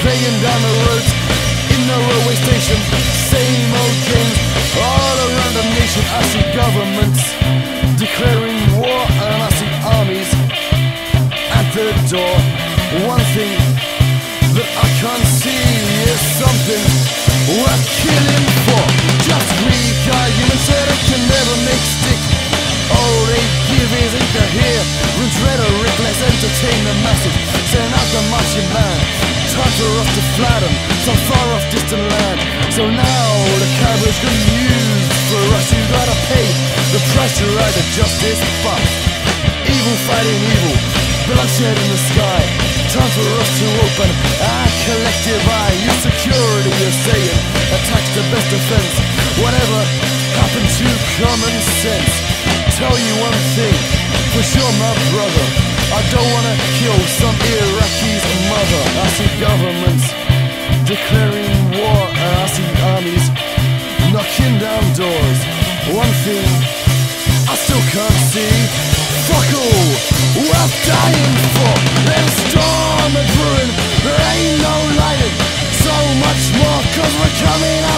playing down the roads in the railway station. Same old games all around the nation. I see governments declaring war and I see armies at the door. One thing that I can't see is something worth killing for. Just weak arguments that I can never make stick. All they give is incoherent rhetoric. Let's entertain the masses. Send out the marching band. For us to flatten some far off distant land. So now the cabbage can use for us. You gotta pay the to ride the justice bus. Evil fighting evil, bloodshed in the sky. Time for us to open our collective eye. Use security, you're saying. Attack's the best defense. Whatever happened to common sense? Tell you one thing, for sure, my brother. I don't wanna kill some Iraqi's mother. One thing I still can't see. Fuck all, worth dying for. Then storm a brewing, there ain't no lighting. So much more, cause we're coming up.